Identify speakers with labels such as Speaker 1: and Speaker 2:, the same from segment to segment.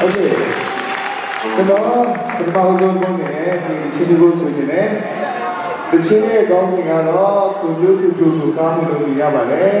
Speaker 1: โอเคကျွန်တော်ပထမဆုံးပုံနဲ့ဒီချင်းလေးကိုဆိုချင်တယ်ဒီချင်းရဲ့ကောင်းစဉ်ကတော့ကုသကုကုကိုကားမှုလုပ်ရပါတယ်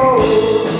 Speaker 1: Oh.